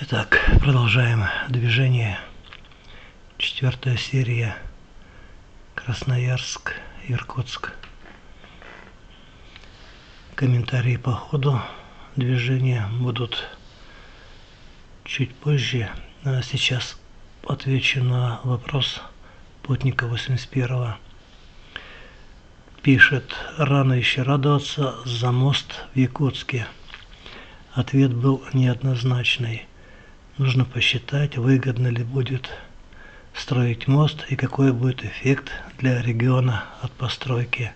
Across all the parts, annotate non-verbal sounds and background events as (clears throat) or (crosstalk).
Итак, продолжаем движение. Четвертая серия. Красноярск, Иркутск. Комментарии по ходу движения будут чуть позже. А сейчас отвечу на вопрос Путника 81 Пишет, рано еще радоваться за мост в Якутске. Ответ был неоднозначный. Нужно посчитать, выгодно ли будет строить мост и какой будет эффект для региона от постройки.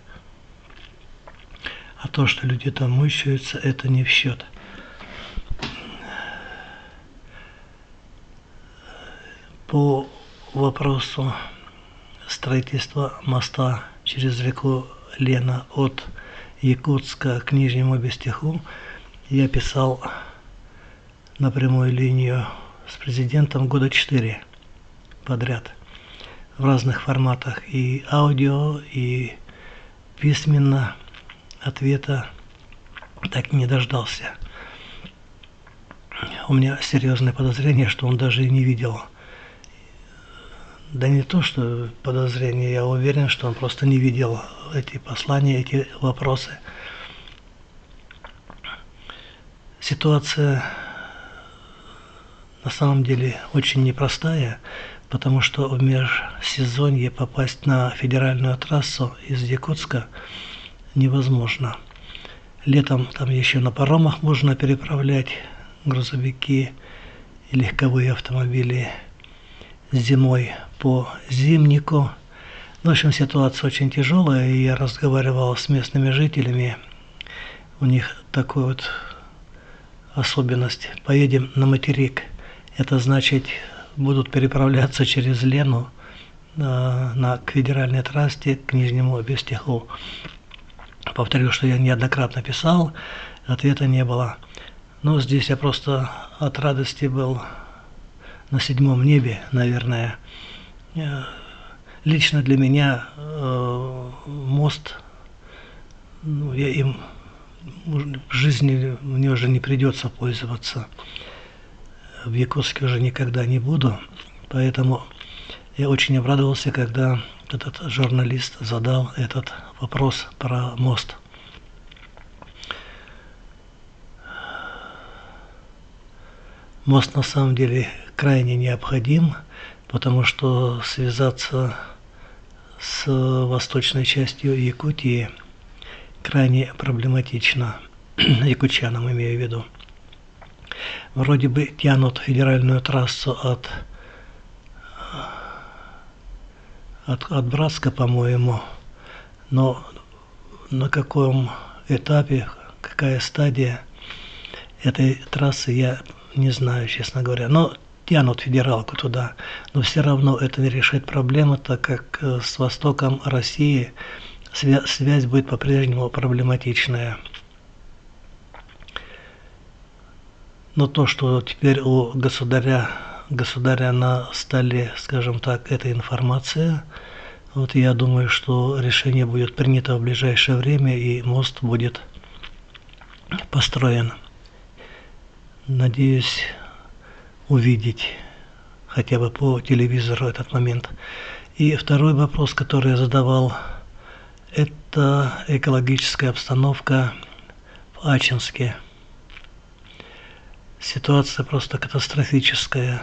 А то, что люди там мучаются, это не в счет. По вопросу строительства моста через реку Лена от Якутска к Нижнему Бестиху я писал на прямую линию с президентом года четыре подряд в разных форматах и аудио, и письменно ответа так не дождался. У меня серьезное подозрение, что он даже и не видел да не то, что подозрение, я уверен, что он просто не видел эти послания, эти вопросы. Ситуация на самом деле очень непростая, потому что в межсезонье попасть на федеральную трассу из Якутска невозможно. Летом там еще на паромах можно переправлять грузовики и легковые автомобили – зимой по зимнику. В общем, ситуация очень тяжелая, и я разговаривал с местными жителями. У них такой вот особенность. Поедем на материк. Это значит, будут переправляться через Лену на, на к федеральной трассе к Нижнему Бестиху. Повторю, что я неоднократно писал, ответа не было. Но здесь я просто от радости был на седьмом небе, наверное. Э, лично для меня э, мост, ну, я им в жизни мне уже не придется пользоваться. В Якутске уже никогда не буду, поэтому я очень обрадовался, когда этот журналист задал этот вопрос про мост. Мост на самом деле крайне необходим, потому что связаться с восточной частью Якутии крайне проблематично, (clears throat) якутянам имею в виду. Вроде бы тянут федеральную трассу от, от, от Братска, по-моему, но на каком этапе, какая стадия этой трассы я не знаю, честно говоря. Но тянут федералку туда, но все равно это не решит проблему, так как э, с востоком России свя связь будет по-прежнему проблематичная. Но то, что теперь у государя, государя на столе, скажем так, эта информация, вот я думаю, что решение будет принято в ближайшее время и мост будет построен. Надеюсь, увидеть хотя бы по телевизору этот момент. И второй вопрос, который я задавал, это экологическая обстановка в Ачинске. Ситуация просто катастрофическая.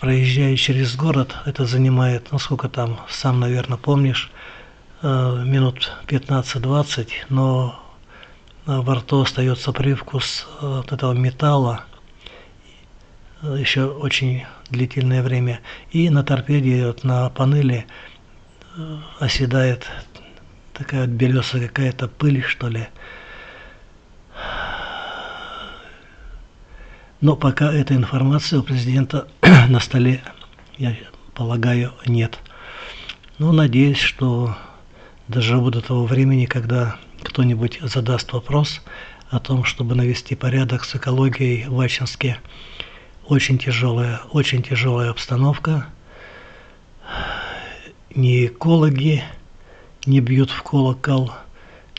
Проезжая через город, это занимает, ну сколько там, сам, наверное, помнишь, э, минут 15-20, но во рту остается привкус э, вот этого металла, еще очень длительное время. И на торпеде, вот на панели э, оседает такая вот белесая какая-то пыль, что ли. Но пока эта информация у президента (clears throat) на столе, я полагаю, нет. Но надеюсь, что доживу до того времени, когда кто-нибудь задаст вопрос о том, чтобы навести порядок с экологией в Ачинске очень тяжелая, очень тяжелая обстановка. Ни экологи не бьют в колокол,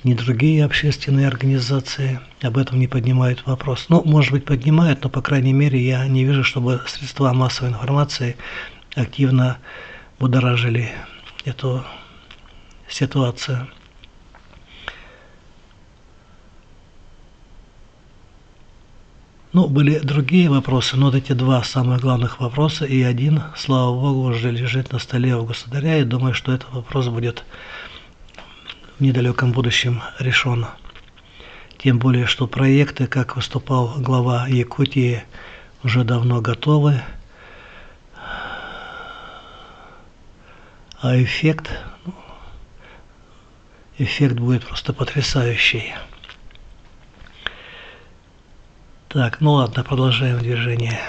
ни другие общественные организации об этом не поднимают вопрос. Ну, может быть, поднимают, но, по крайней мере, я не вижу, чтобы средства массовой информации активно будоражили эту ситуацию. Ну, были другие вопросы, но вот эти два самых главных вопроса, и один, слава богу, уже лежит на столе у государя, и думаю, что этот вопрос будет недалеком будущем решен. Тем более, что проекты, как выступал глава Якутии, уже давно готовы. А эффект, ну, эффект будет просто потрясающий. Так, ну ладно, продолжаем движение.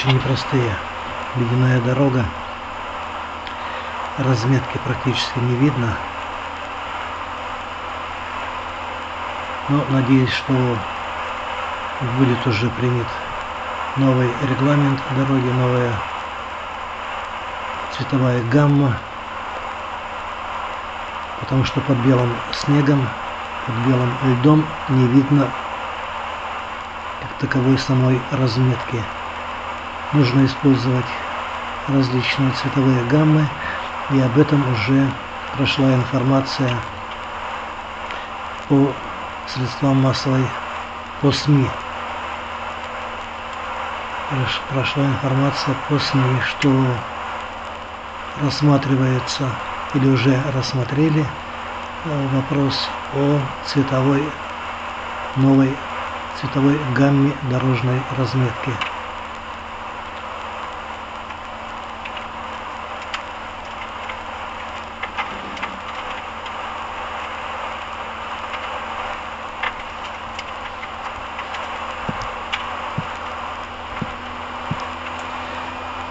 Очень непростые. Ледяная дорога, разметки практически не видно. Но надеюсь, что будет уже принят новый регламент дороги, новая цветовая гамма, потому что под белым снегом, под белым льдом не видно таковой самой разметки. Нужно использовать различные цветовые гаммы, и об этом уже прошла информация по средствам массовой, по СМИ. Прошла информация по СМИ, что рассматривается или уже рассмотрели э, вопрос о цветовой новой цветовой гамме дорожной разметки.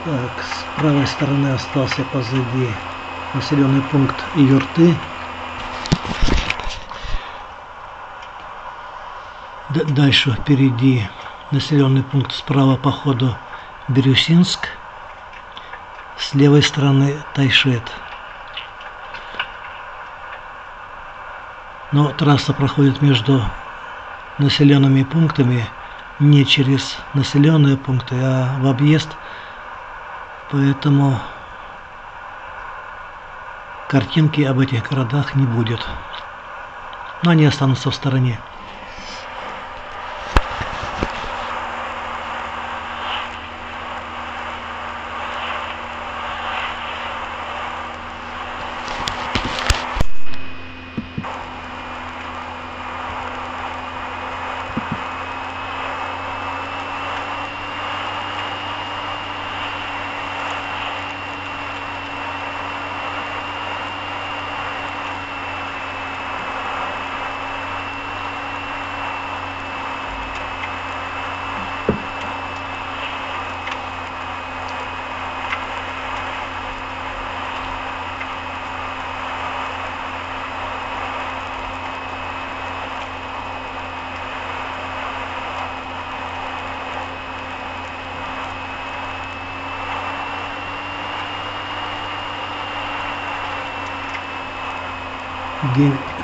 Так, с правой стороны остался позади населенный пункт Юрты, Дальше впереди населенный пункт справа по ходу Бирюсинск, с левой стороны Тайшет. Но трасса проходит между населенными пунктами не через населенные пункты, а в объезд, поэтому картинки об этих городах не будет. Но они останутся в стороне.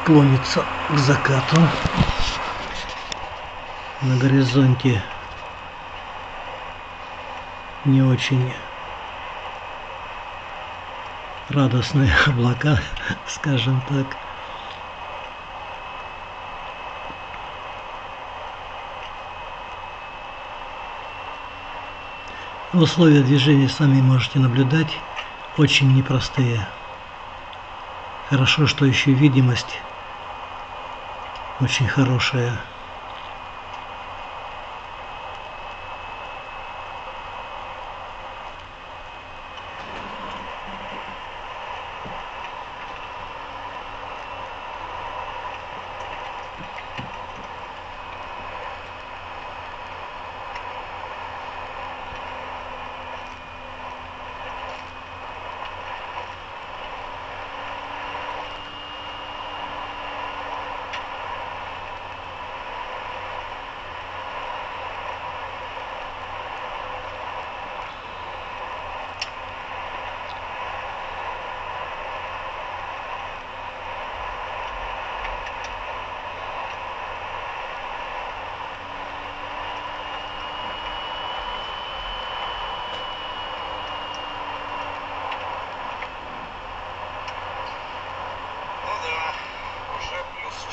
Клонится к закату. на горизонте не очень радостные (laughs) облака, скажем так. Условия движения сами можете наблюдать, очень непростые. Хорошо, что еще видимость очень хорошая.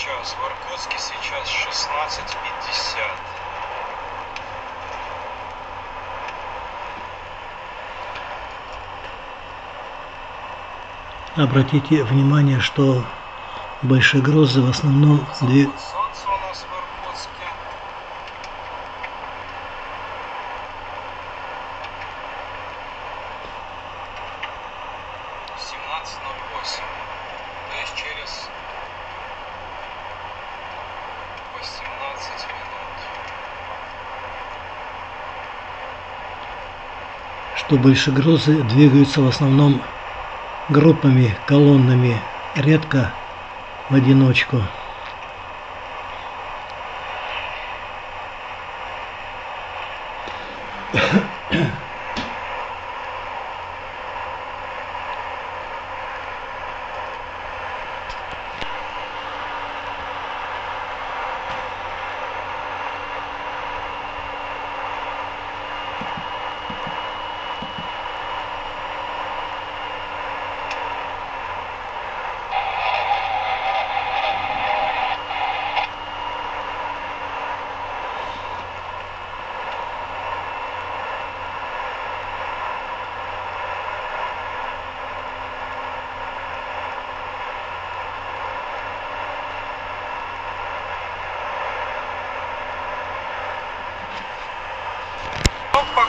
час. В Иркутске сейчас 16.50. Обратите внимание, что большие грозы в основном две... Что большие грозы двигаются в основном группами, колоннами, редко в одиночку.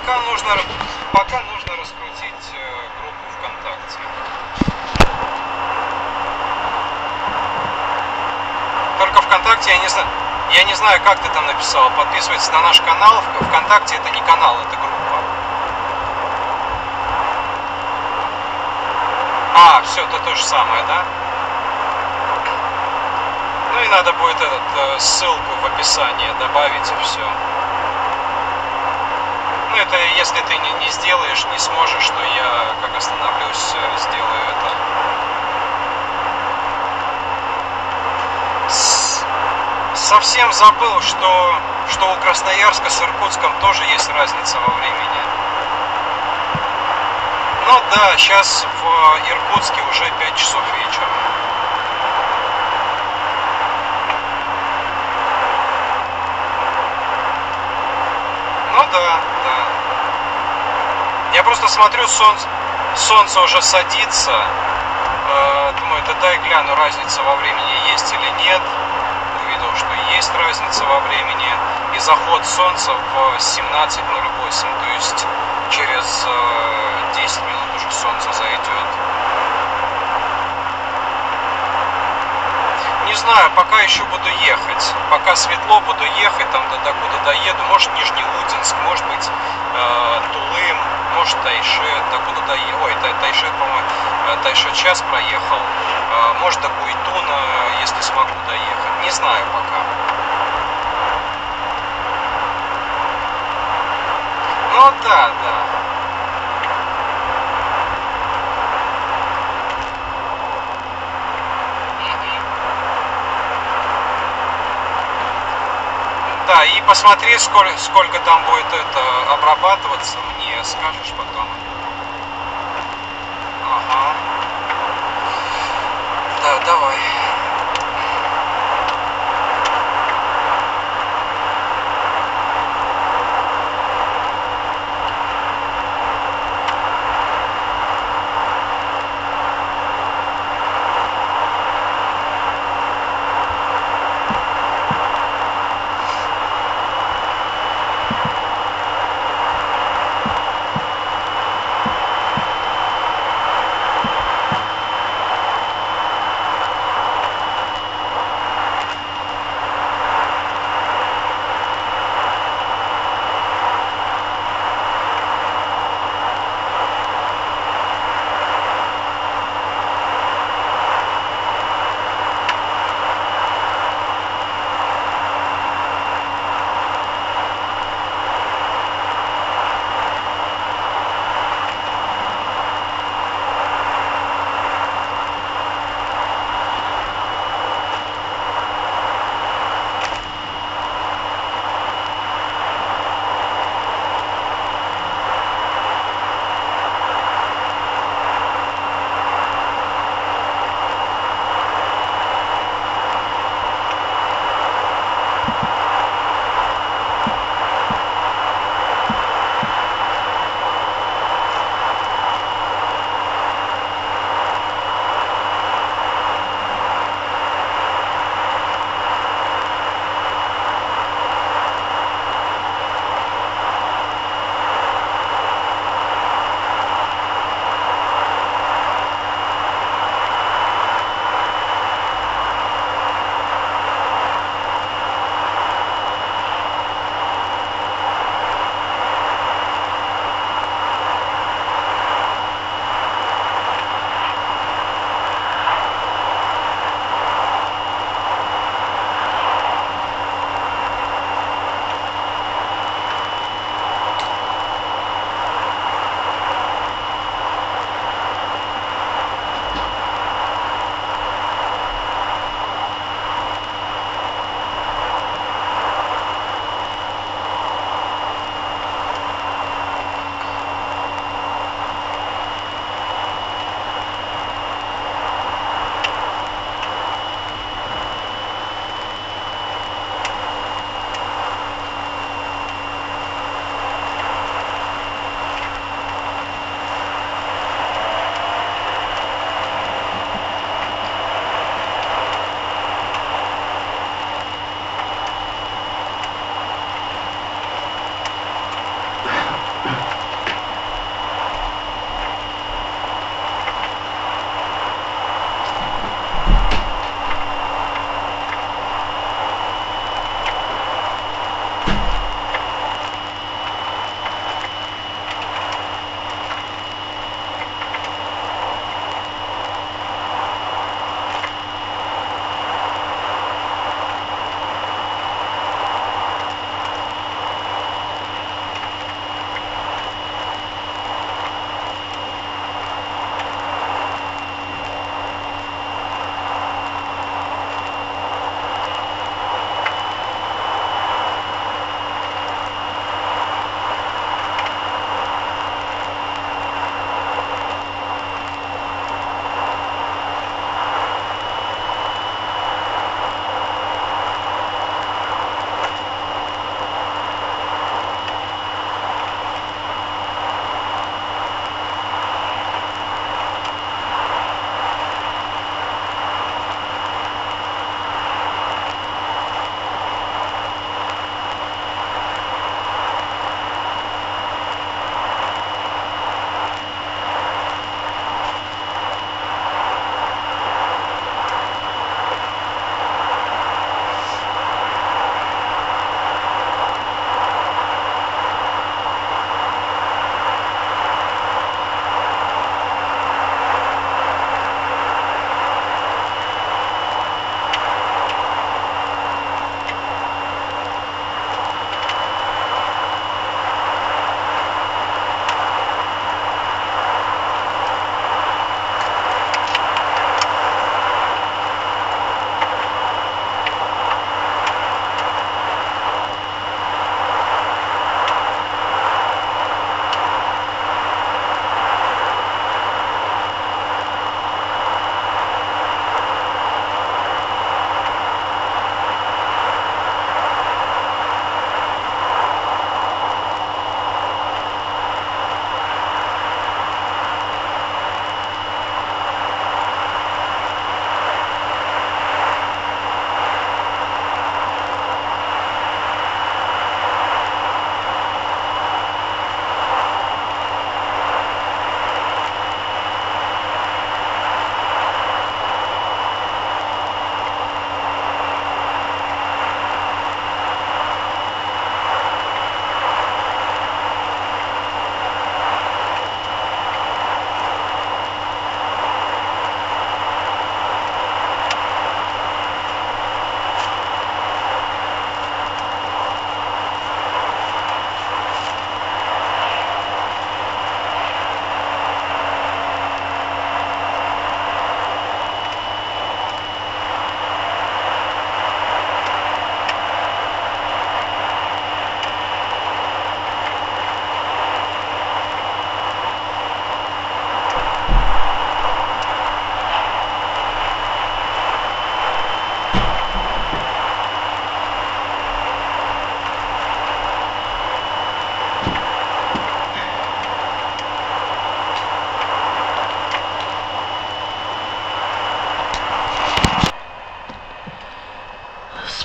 Пока нужно, пока нужно раскрутить э, группу ВКонтакте. Только ВКонтакте я не знаю. Я не знаю, как ты там написал. Подписывайтесь на наш канал. ВКонтакте это не канал, это группа. А, все, это то же самое, да? Ну и надо будет этот, э, ссылку в описании добавить и все. Ну, это если ты не, не сделаешь, не сможешь, то я как остановлюсь, э, сделаю это. С- совсем забыл, что, что у Красноярска с Иркутском тоже есть разница во времени. Ну да, сейчас в Иркутске уже 5 часов вечера. Да, да. Я просто смотрю, солнце, солнце уже садится. Э, думаю, да дай гляну, разница во времени есть или нет. Увидел, что есть разница во времени. И заход солнца в 17.08. То есть через э, 10 минут уже солнце зайдет. Не знаю, пока еще буду ехать. Пока светло буду ехать, там до, докуда доеду. Может Нижнеудинск, может быть э, Тулым, может Тайшет, докуда доеду. Ой, Тай- Тайшет, по-моему, э, Тайшет час проехал. Э, может до Куйтуна, если смогу доехать. Не знаю пока. Ну да, да. Посмотри, сколько, сколько там будет это обрабатываться, мне скажешь потом. Ага.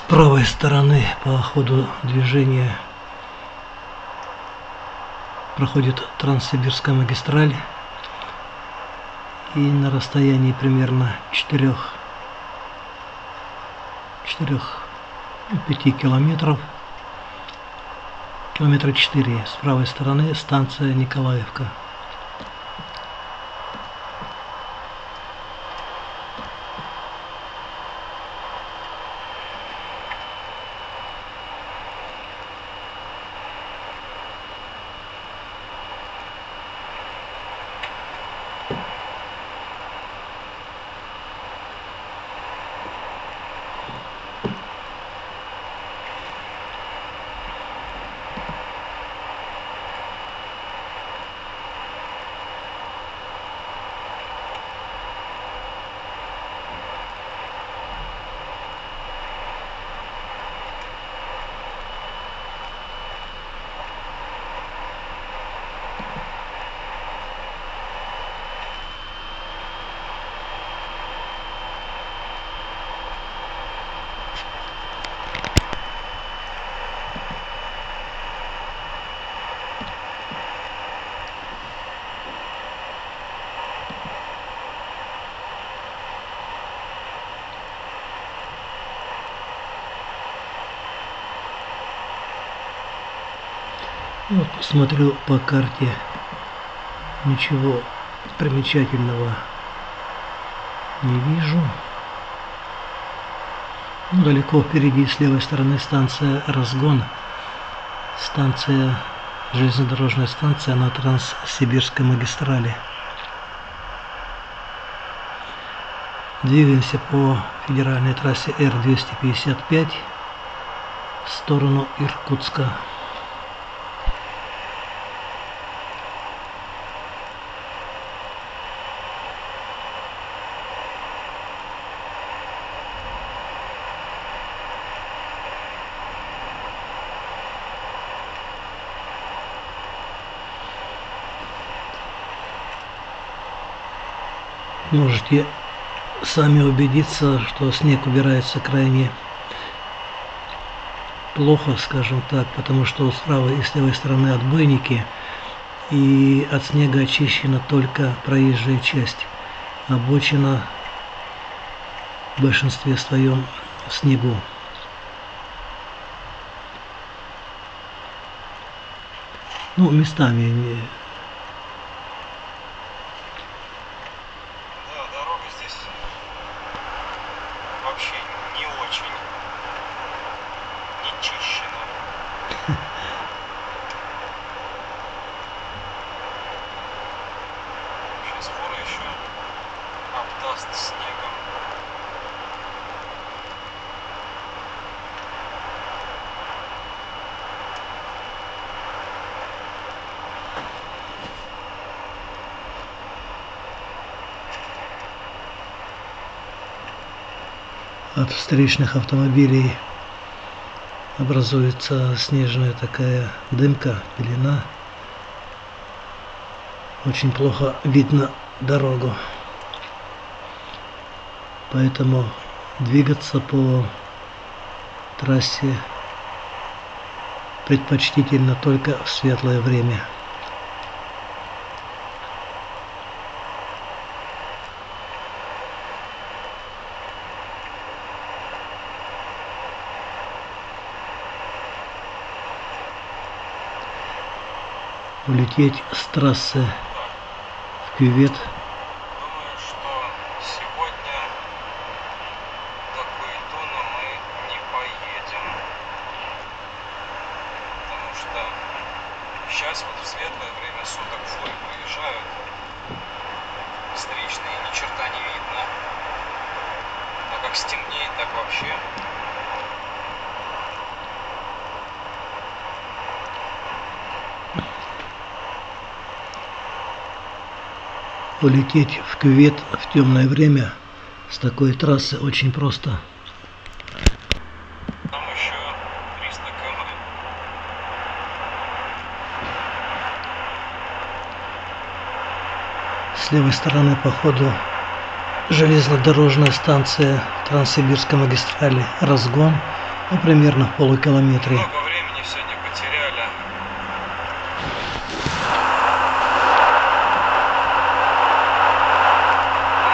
Правой стороны по ходу движения проходит Транссибирская магистраль. И на расстоянии примерно 4 4 5 километров километра 4 с правой стороны станция Николаевка Вот посмотрю по карте. Ничего примечательного не вижу. Ну, далеко впереди с левой стороны станция Разгон. Станция, железнодорожная станция на Транссибирской магистрали. Двигаемся по федеральной трассе Р-255 в сторону Иркутска. Можете сами убедиться, что снег убирается крайне плохо, скажем так, потому что с правой и с левой стороны отбойники, и от снега очищена только проезжая часть. Обочина в большинстве своем в снегу. Ну, местами от встречных автомобилей образуется снежная такая дымка, пелена. Очень плохо видно дорогу. Поэтому двигаться по трассе предпочтительно только в светлое время. Улететь с трассы в кювет Полететь в кювет в темное время с такой трассы очень просто. Там еще 300 км. С левой стороны по ходу железнодорожная станция Транссибирской магистрали «Разгон». Ну, примерно в полукилометре. Много времени сегодня потеряли.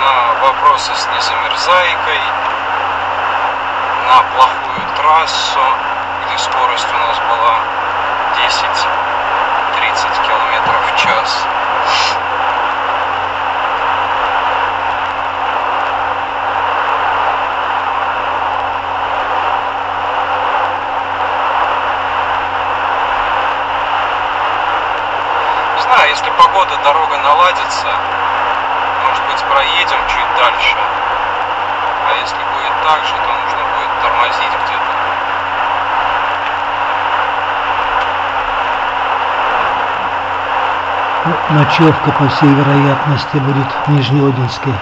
На вопросы с незамерзайкой, на плохую трассу, где скорость у нас была 10-30 километров в час. Не знаю, если погода, дорога наладится, может быть, проедем чуть дальше. А если будет так же, то нужно будет тормозить где-то. Ночевка, по всей вероятности, будет в Нижнеодинске.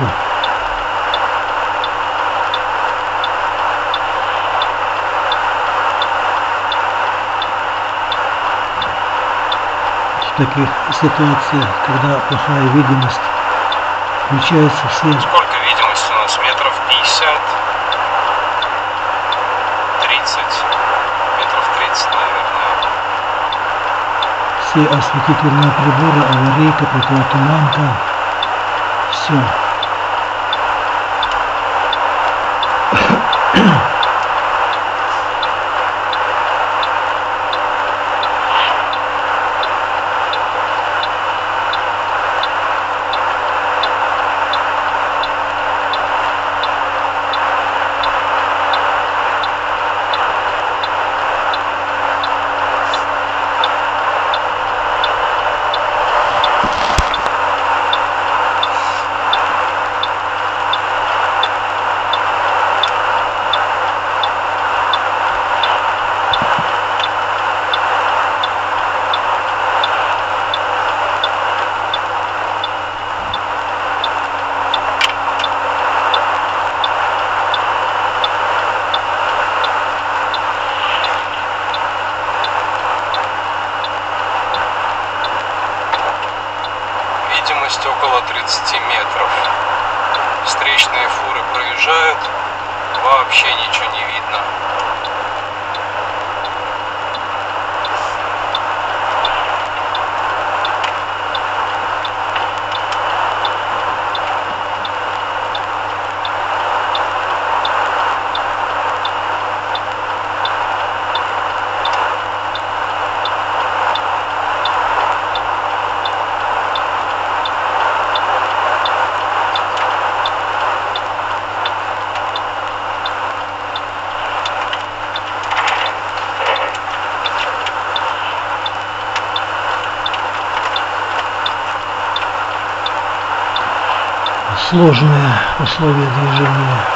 Аварийку. В таких ситуациях, когда плохая видимость, включаются все Сколько видимости у нас? Метров 50? 30? Метров 30, наверное. все осветительные приборы, аварийка, противотуманка, все. Yeah. (clears throat) вообще ничего не видно. Сложные условия движения.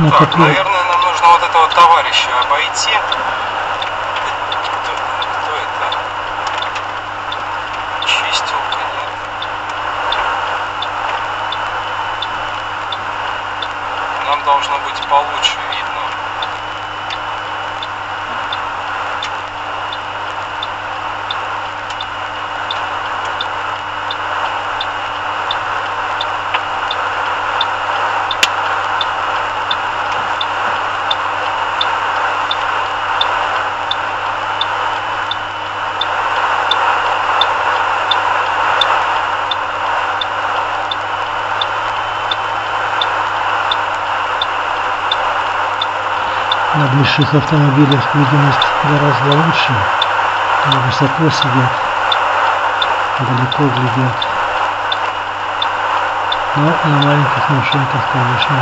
Вот, Так, наверное, нам нужно вот этого товарища обойти. Кто, кто это? Чистилка, нет? Нам должно быть получше видно. На больших автомобилях видимость гораздо лучше. Они высоко сидят, далеко глядят. Но на маленьких машинках, конечно,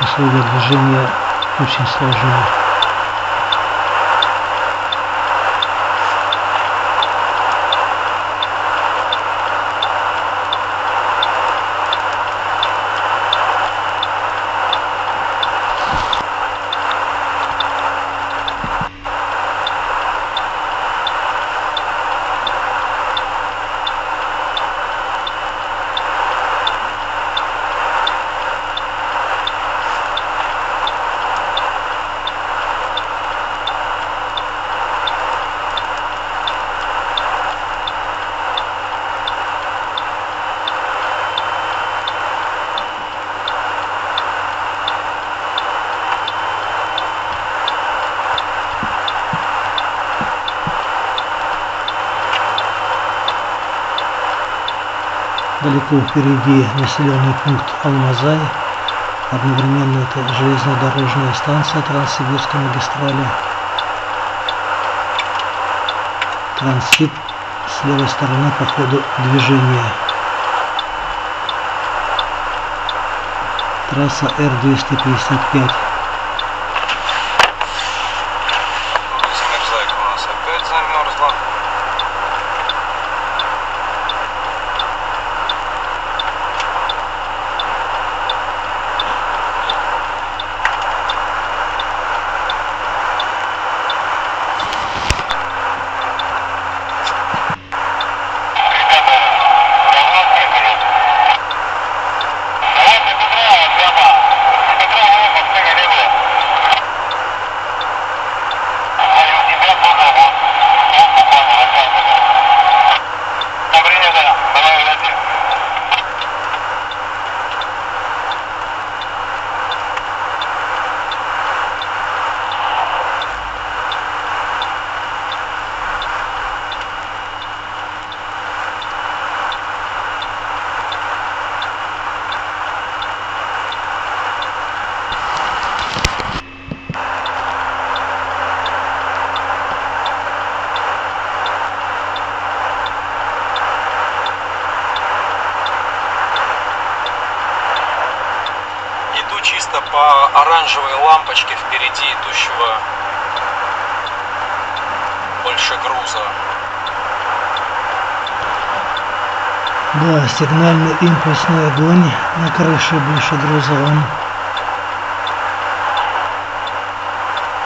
условия движения очень сложные. Далеко впереди населенный пункт Алмазай. Одновременно это железнодорожная станция Транссибирской магистрали. Транссиб с левой стороны по ходу движения. Трасса Р-255. сигнально-импульсный огонь на крыше больше большегрузовом.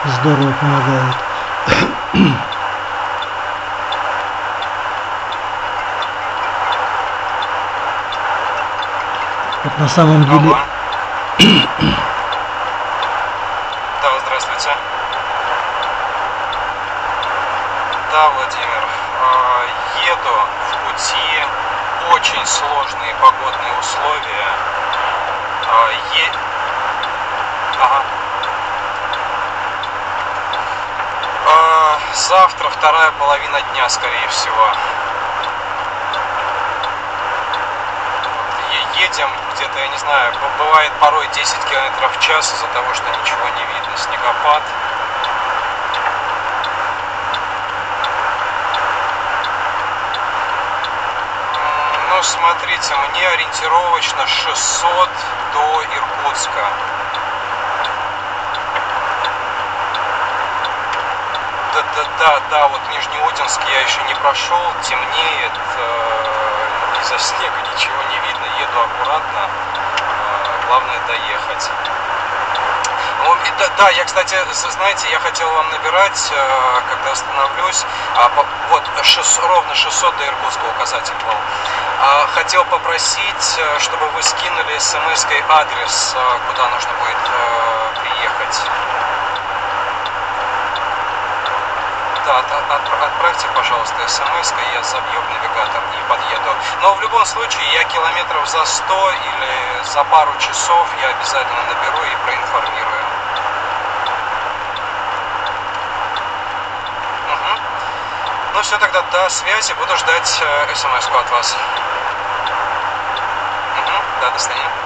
Здорово помогает. (coughs) Вот на самом деле... (coughs) половина дня, скорее всего. Едем где-то, я не знаю, бывает порой 10 километров в час из-за того, что ничего не видно, снегопад. Ну, смотрите, мне ориентировочно 600 до Иркутска. Да, да, вот Нижнеудинск я еще не прошел, темнеет, э, из-за снега ничего не видно, еду аккуратно, э, главное доехать. Ну, и да, да, я, кстати, знаете, я хотел вам набирать, э, когда остановлюсь, а, по- вот шес- ровно 600 до Иркутска указатель был. А, хотел попросить, э, чтобы вы скинули смс-кой адрес, э, куда нужно будет э, приехать. Да, от- от- отправьте, пожалуйста, смс я забью в навигатор и подъеду. Но в любом случае, я километров за 100 или за пару часов я обязательно наберу и проинформирую. Мгм. Ну все, тогда до связи. Буду ждать смс от вас. Мгм. Да, до свидания.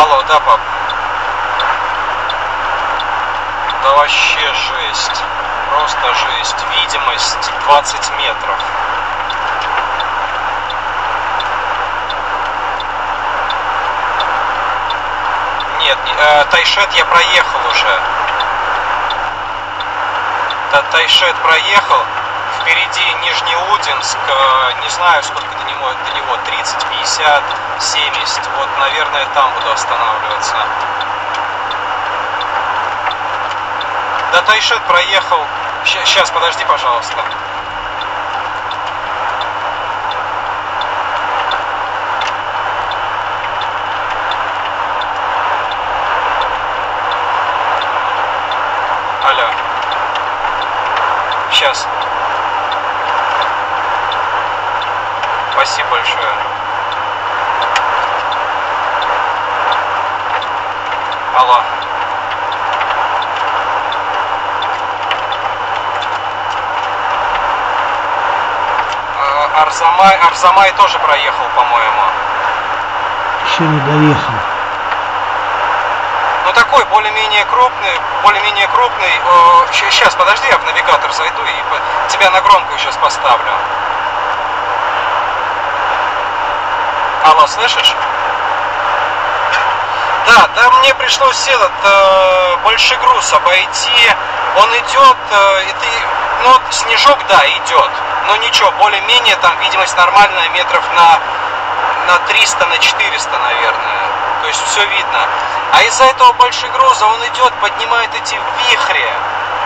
Алло, да, пап? Да вообще жесть. Просто жесть. Видимость 20 метров. Нет, не- э, Тайшет я проехал уже. Та- Тайшет проехал. Впереди Нижнеудинск. э, не знаю, сколько до него, до него 30, 50, 70. Вот, наверное, там буду останавливаться. Да Тайшет проехал. Сейчас, подожди, пожалуйста. Алло. Сейчас. Спасибо большое. Алло. Э, Арзамай, Арзамай тоже проехал, по-моему. Еще не доехал. Ну такой более-менее крупный, более-менее крупный. сейчас, подожди, я в навигатор зайду и тебя на громкую сейчас поставлю. Алло, слышишь? Да, да, мне пришлось этот э, большой груз обойти. Он идет, э, и ты, ну снежок, да, идет. Но ничего, более-менее там видимость нормальная, метров на, на 300, на 400, наверное. То есть все видно. А из-за этого большого груза он идет, поднимает эти вихри.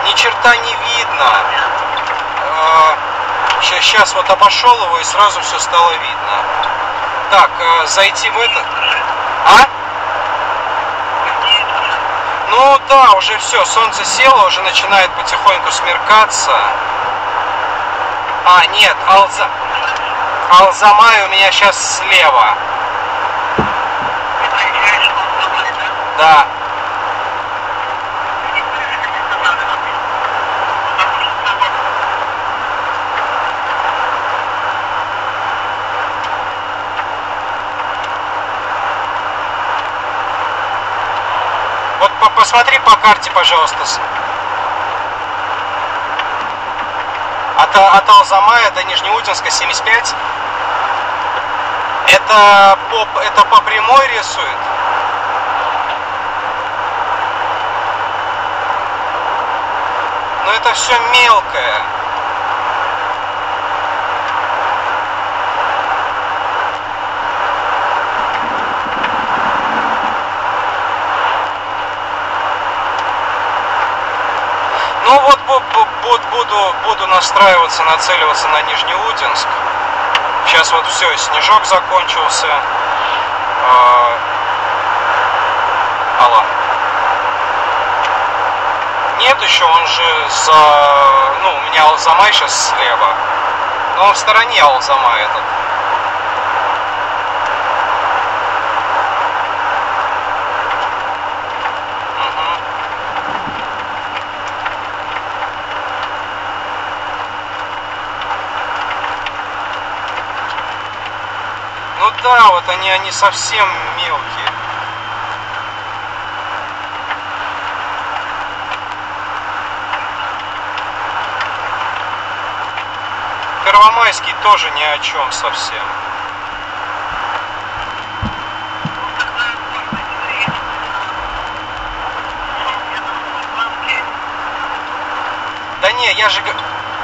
Ни черта не видно. Сейчас вот обошел его и сразу все стало видно. Так, э, зайти в этот. А? Ну да, уже все, солнце село, уже начинает потихоньку смеркаться. А, нет, Алза... Алзамай у меня сейчас слева. Да. Вот по- посмотри по карте, пожалуйста. От, Алзамая до Нижнеудинска 75. Это по, это по прямой рисует? Но это все мелкое. Ну вот бу- бу- буду, настраиваться, нацеливаться на Нижнеудинск. Сейчас вот все, снежок закончился. А, алло. Нет еще, он же за... Ну, у меня Алзамай сейчас слева. Но он в стороне Алзамай этот. Да, вот они, они совсем мелкие. Первомайский тоже ни о чем совсем. Да не, я же,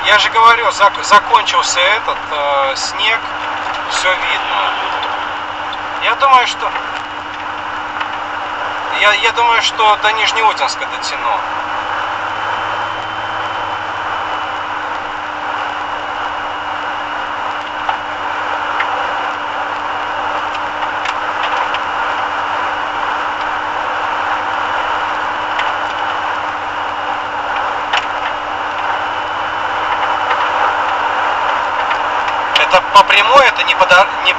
я же говорю, зак- закончился этот э, снег, все видно. Я думаю, что... Я, я думаю, что до Нижнеудинска дотяну. Это по прямой, это не по не...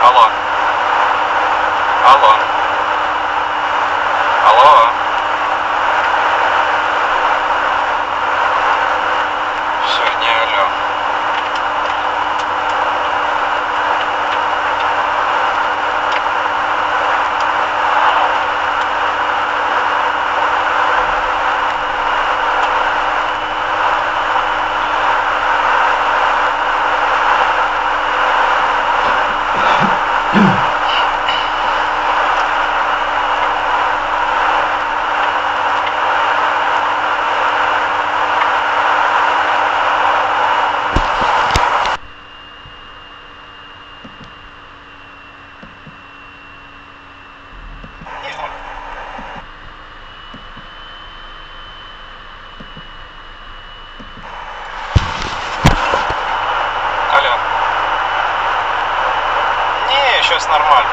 Алло. Алло. Алло. Все, не алло. Алло. Не, сейчас нормально.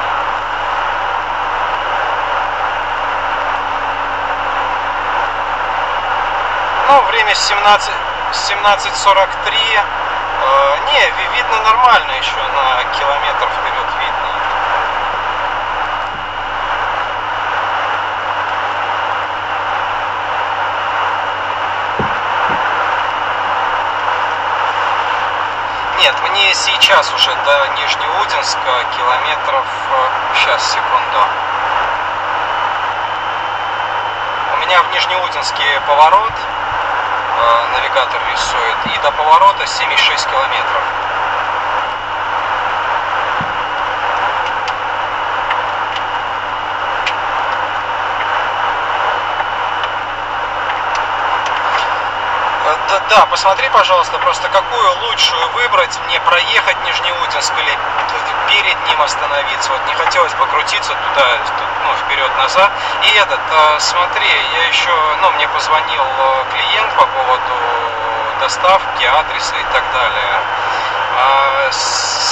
Ну, время 17, 17.43. Э, не, ви- видно нормально еще, на километр вперед видно. Нет, мне сейчас уже до Нижнеудинска километров... Сейчас, секунду. У меня в Нижнеудинске поворот, э, навигатор рисует, и до поворота 7,6 километров. Э, Да, да, посмотри, пожалуйста, просто какую лучшую выбрать мне проехать Нижнеудинск или перед ним остановиться. Вот не хотелось бы крутиться туда, ну, вперед-назад. И этот, э, смотри, я еще, ну, мне позвонил э, клиент по поводу доставки, адреса и так далее. А,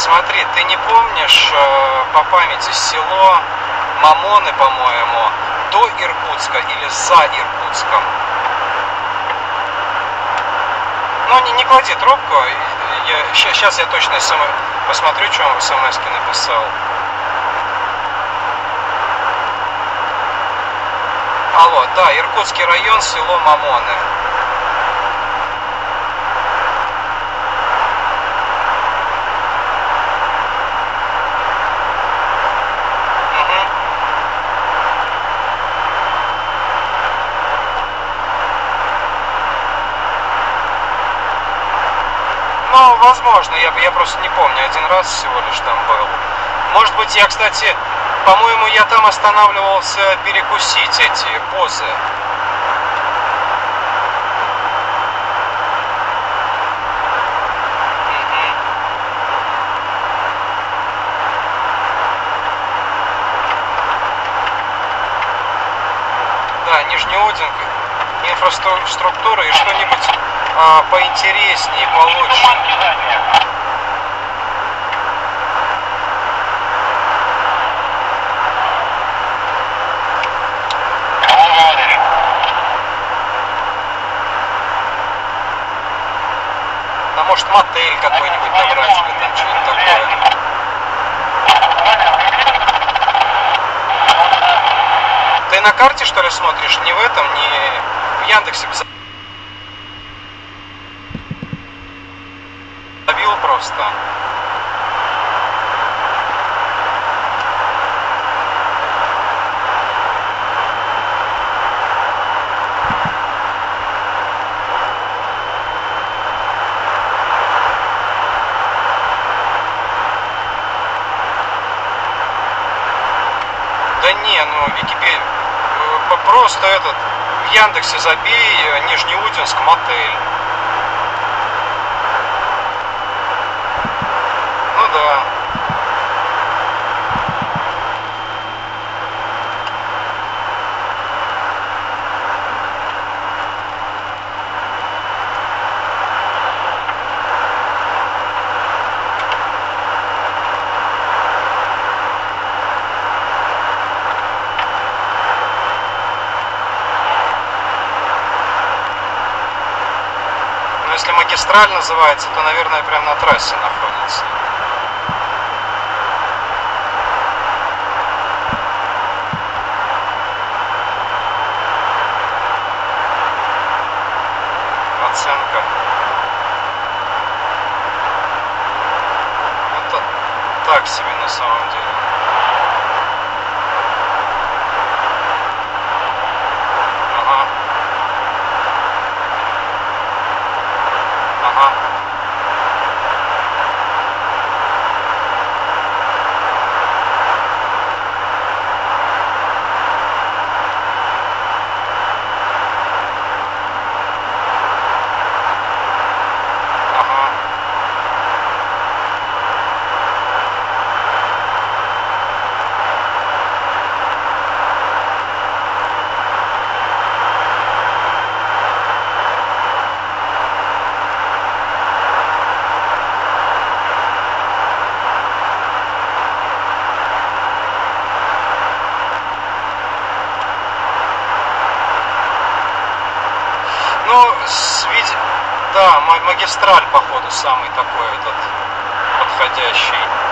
Смотри, ты не помнишь э, по памяти село Мамоны, по-моему, до Иркутска или за Иркутском? Ну, не, не клади трубку. Я, сейчас я точно СМ, посмотрю, что он в смс написал. Алло, да, Иркутский район, село Мамоны. Ну, возможно, я, я просто не помню, один раз всего лишь там был. Может быть, я, кстати, по-моему, я там останавливался перекусить эти позы. Нижнеодинка, инфраструктура и что-нибудь а, поинтереснее, получше. может мотель какой-нибудь набрать себе там что-нибудь такое. Ты на карте что ли смотришь? Не в этом, не в Яндексе забил просто. Яндексе забей э, Нижнеудинск мотель. централь называется, то, наверное, прямо на трассе находится. Оценка. Ну, Это так себе на самом деле. магистраль, походу, самый такой этот подходящий.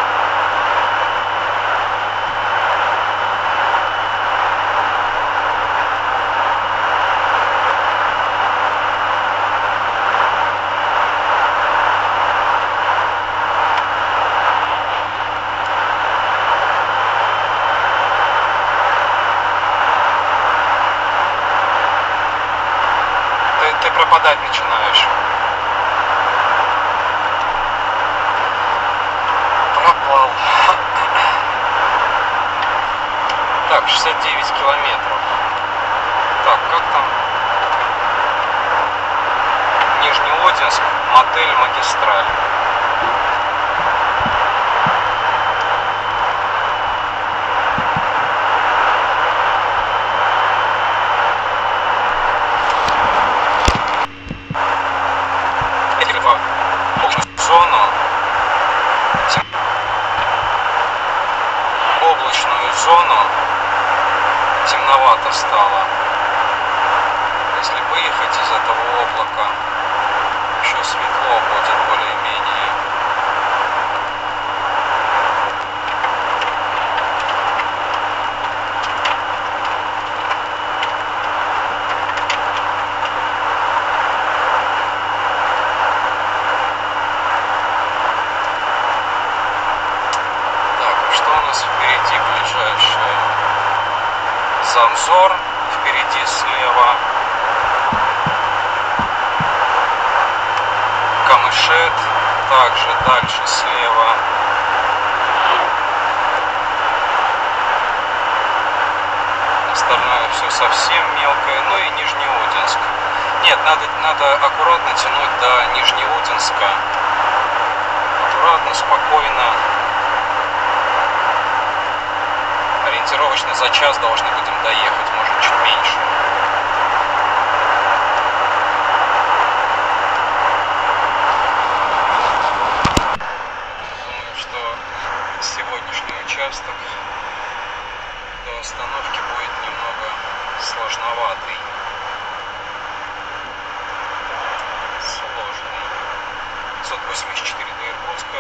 84 до Иркутска.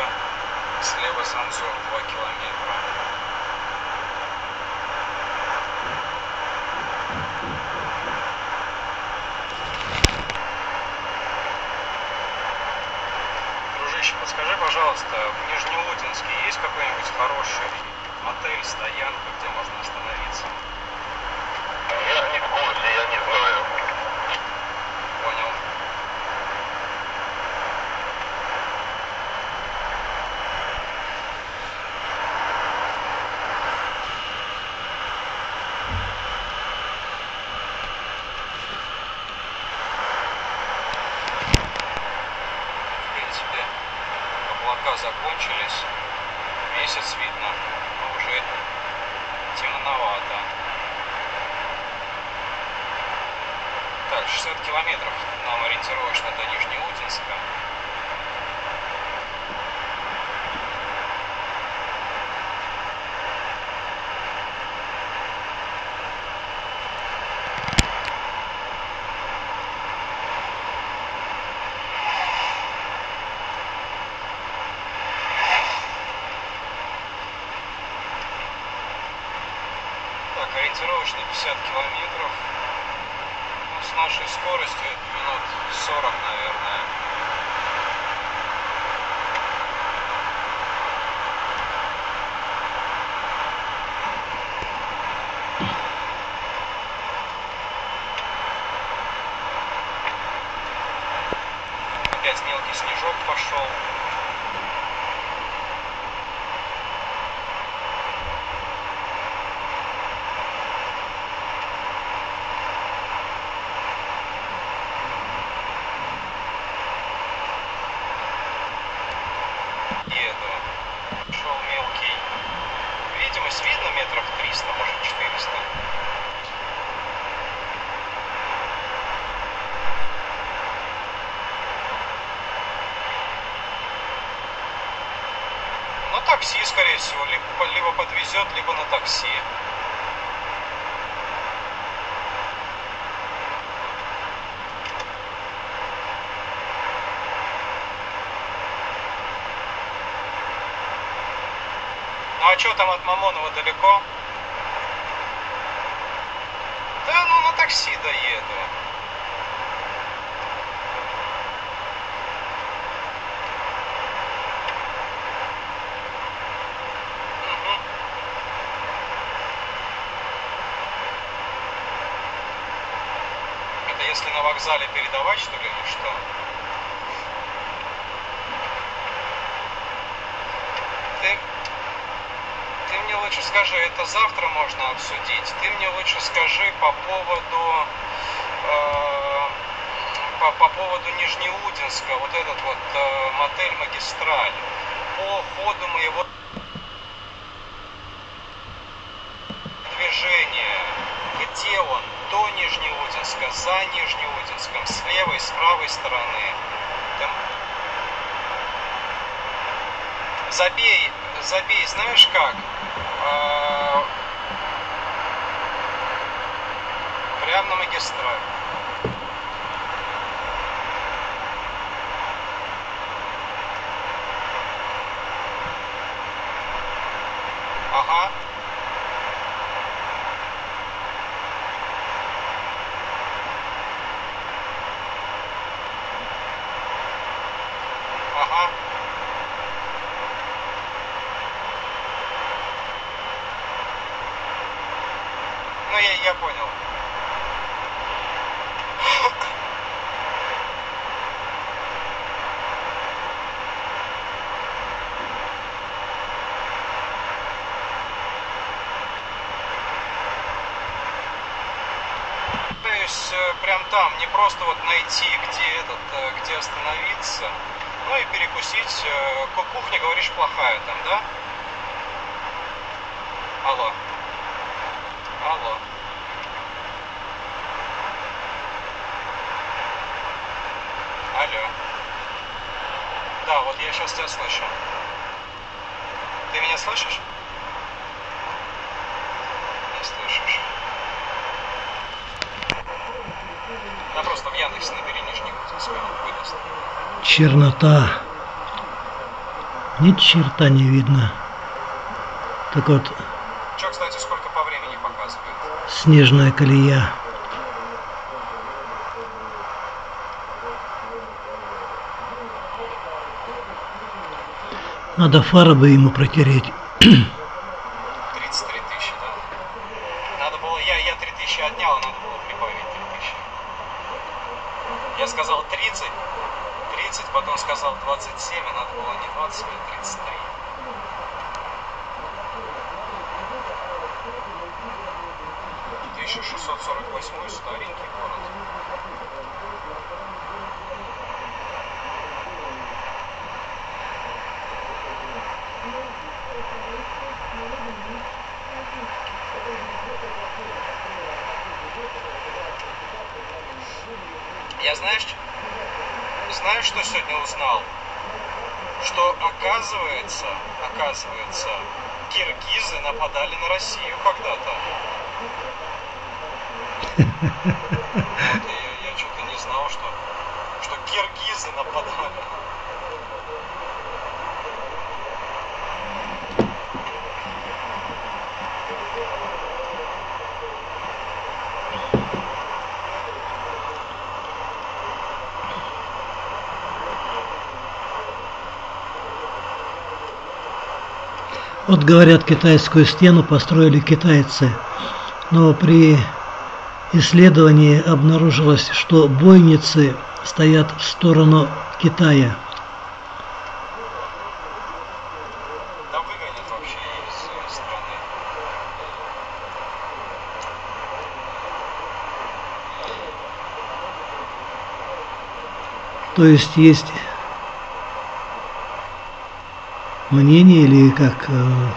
Слева Санзор 2 километра. Дружище, подскажи, пожалуйста, в Нижнеудинске есть какой-нибудь хороший отель, стоянка, где можно остановиться? Подвезет, либо на такси. Ну а что там от Мамонова далеко? Да ну на такси доеду. Если на вокзале передавать, что ли, или что? Ты ты мне лучше скажи, это завтра можно обсудить. Ты мне лучше скажи по поводу э, по, по поводу Нижнеудинска, вот этот вот э, мотель Магистраль. По ходу моего движения, где он? До Нижнеудинска, за Нижнеудинском, с левой, с правой стороны. Там забей, забей, знаешь как? А, Прям на магистраль. Ага. Ага. Ну, я, я понял. То есть э, прям там, не просто вот найти, где этот, э, где остановиться, ну перекусить. Э, ку- Кухня, говоришь, плохая там, да? Алло. Алло. Алло. Да, вот я сейчас тебя слышу. Ты меня слышишь? Не слышишь. Да просто в Яндексе набери Нижний Удинск, он выдаст. Чернота ни черта не видно. Так вот. Че, кстати, сколько по времени показывает? Снежная колея. Надо фары бы ему протереть. (clears throat) Вот, говорят, китайскую стену построили китайцы, но при исследовании обнаружилось, что бойницы стоят в сторону Китая. То есть есть мнение или как... Э,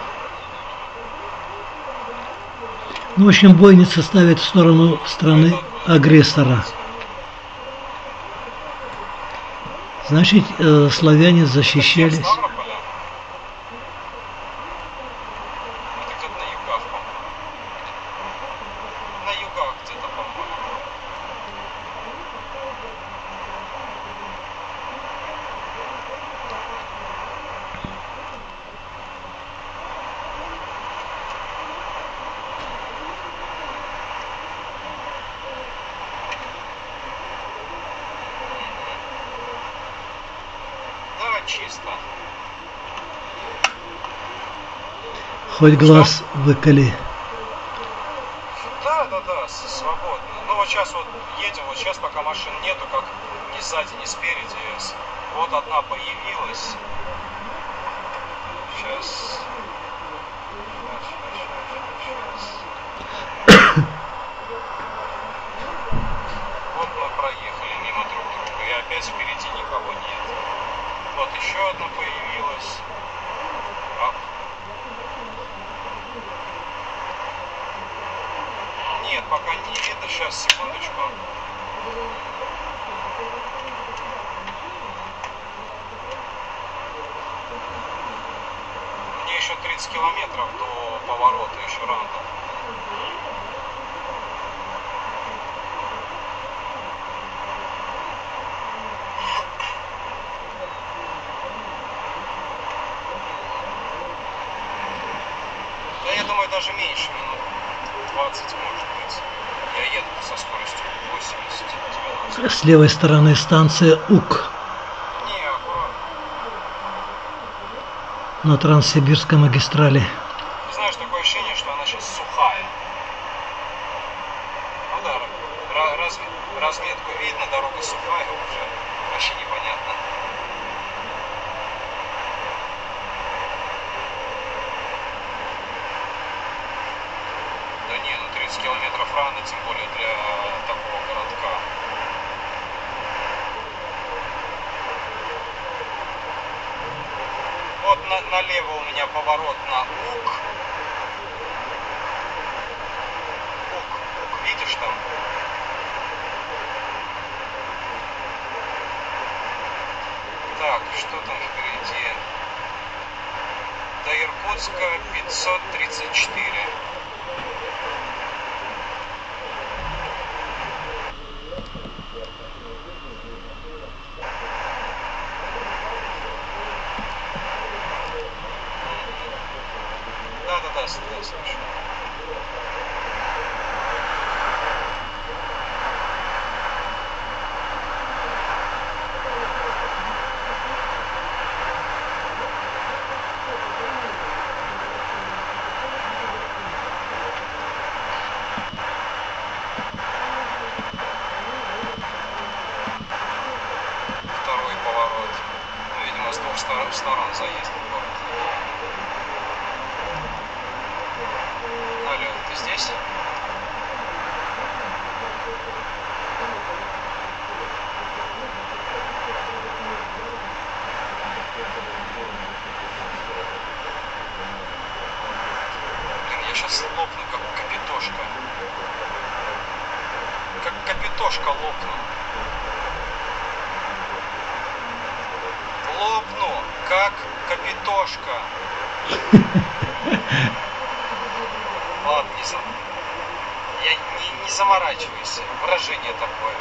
ну, в общем, бойница ставит в сторону страны агрессора. Значит, э, славяне защищались. чисто. Хоть глаз выколи. Да, да, да, свободно. Ну вот сейчас вот едем, вот сейчас пока машин нету, как ни сзади, ни спереди. Вот одна появилась. С левой стороны станция УК. На Транссибирской магистрали. Есть, да, слушай. Второй поворот. Ну, видимо, с двух сторон, сторон заезд в город. Алло, ты здесь? Блин, я сейчас лопну, как капитошка. Как капитошка лопну. Лопну, как капитошка. Ладно, не, за... Я не, не заморачивайся. Выражение такое.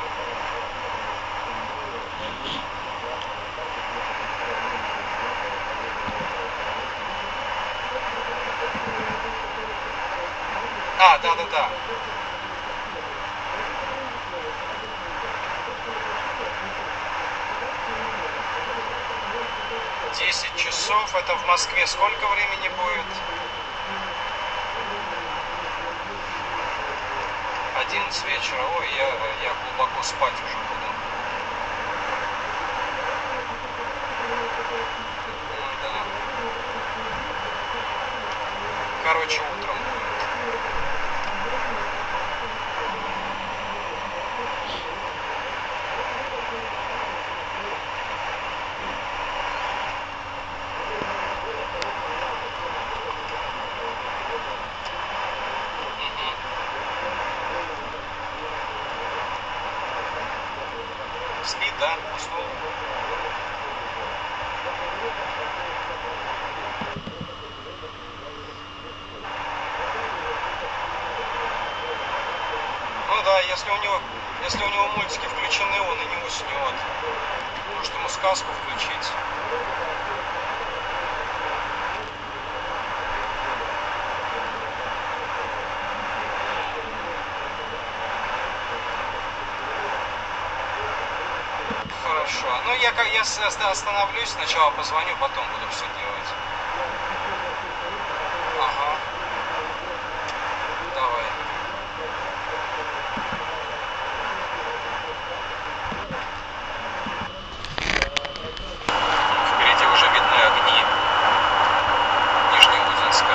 А, да-да-да. Десять часов. Это в Москве сколько времени будет? 11 вечера. Ой, я, я глубоко спать уже буду. Да. Короче, утром будет. Мгм. Спит, да? Уснул? Ну да, если у него, если у него мультики включены, он и не уснет. Может ему сказку включить? Хорошо. Я, как- я с- оста- остановлюсь, сначала позвоню, потом буду все делать. Ага. Давай. Впереди уже видны огни Нижнеудинска.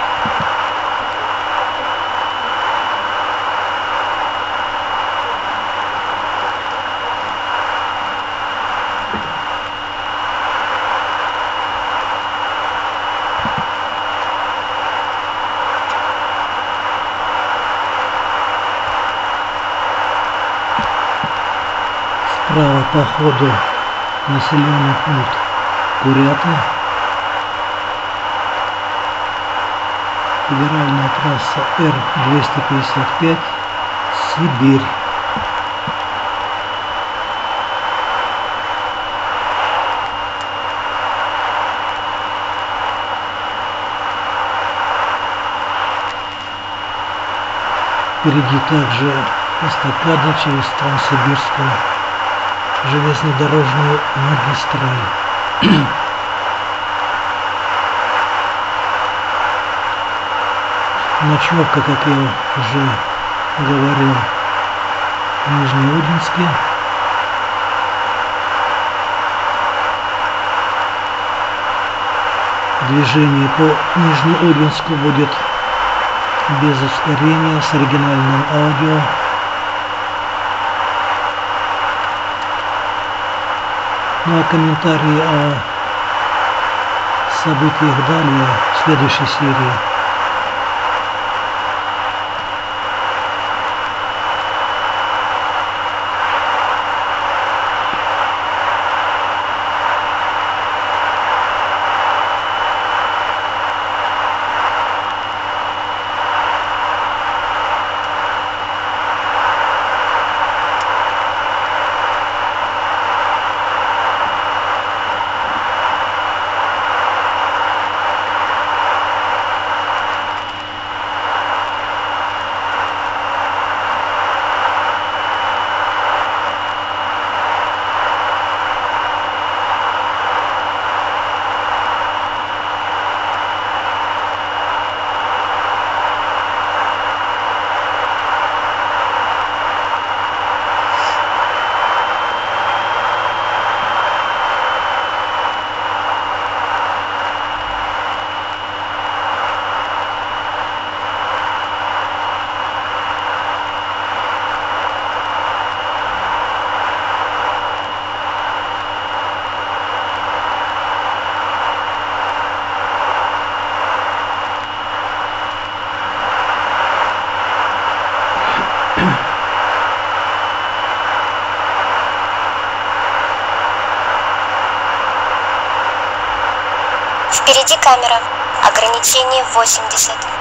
Справа по ходу населенный пункт Курята. Федеральная трасса Р-255 Сибирь. Впереди также эстакада через Транссибирскую железнодорожную магистраль. (clears throat) Ночевка, как я уже говорил, в Нижнеудинске. Движение по Нижнеудинску будет без ускорения с оригинальным аудио. Ну а комментарии о событиях далее в следующей серии. Впереди камера. Ограничение 80.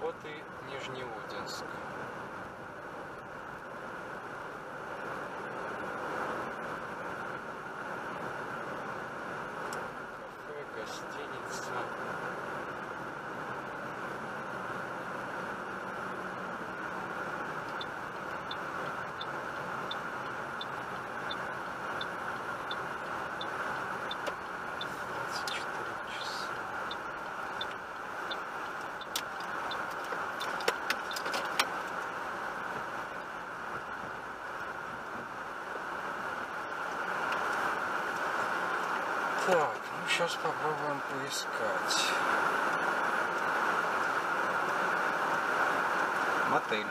Вот и Нижнеудинск. Кафе, гостиница. Двадцать четыре часа. Так, ну сейчас попробуем поискать. Мотель.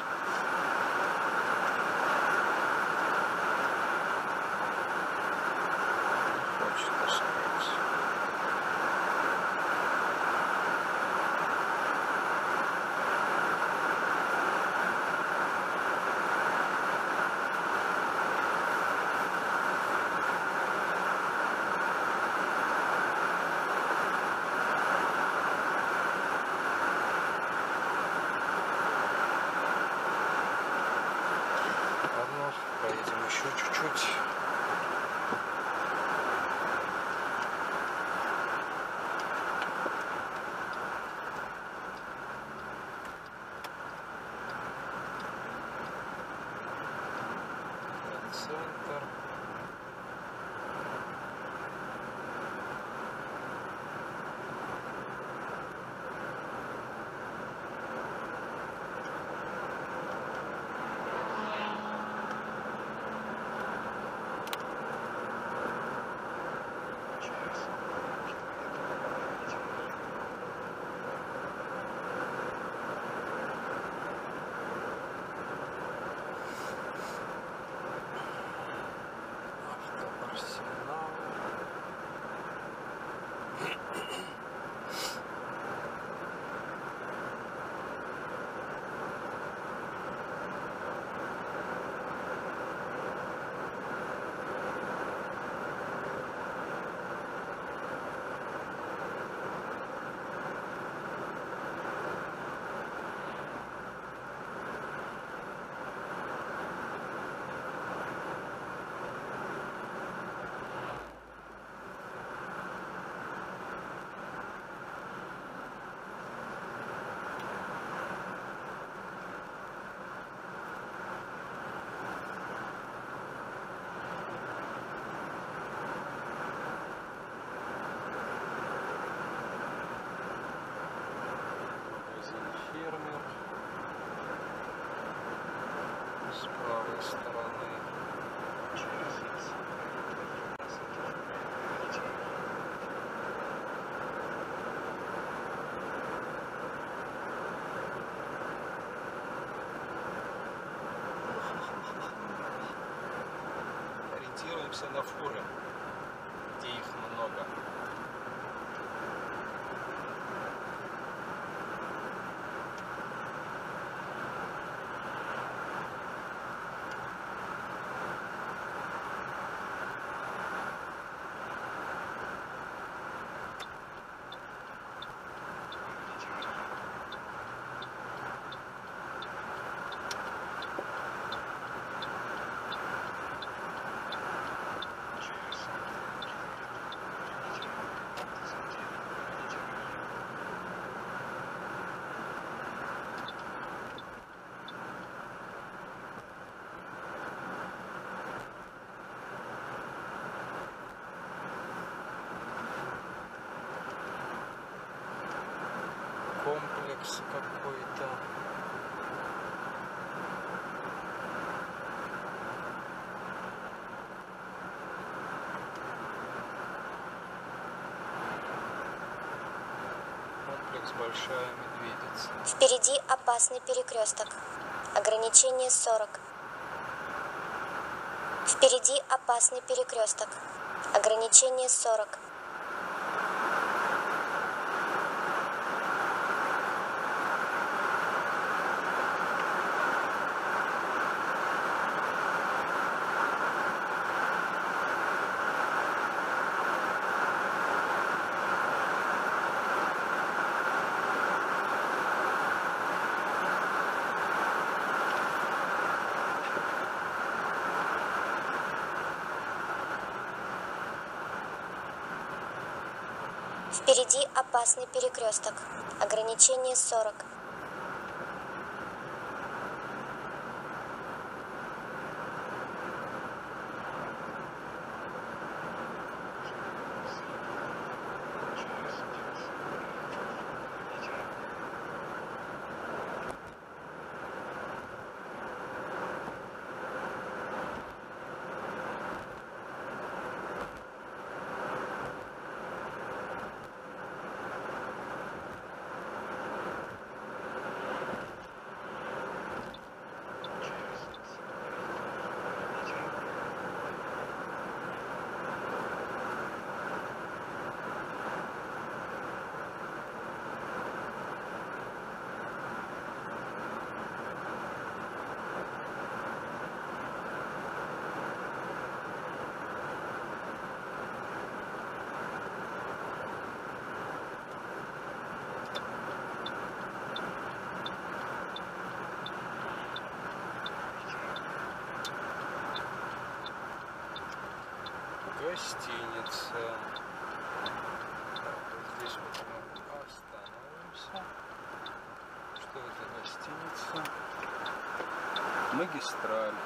Ориентируемся на фуры, комплекс какой-то. Комплекс Большая Медведица. Впереди опасный перекресток. Ограничение 40. Впереди опасный перекресток. Ограничение 40. Впереди опасный перекресток. Ограничение 40. Гостиница. Так, здесь вот мы остановимся. Что это гостиница? Магистраль.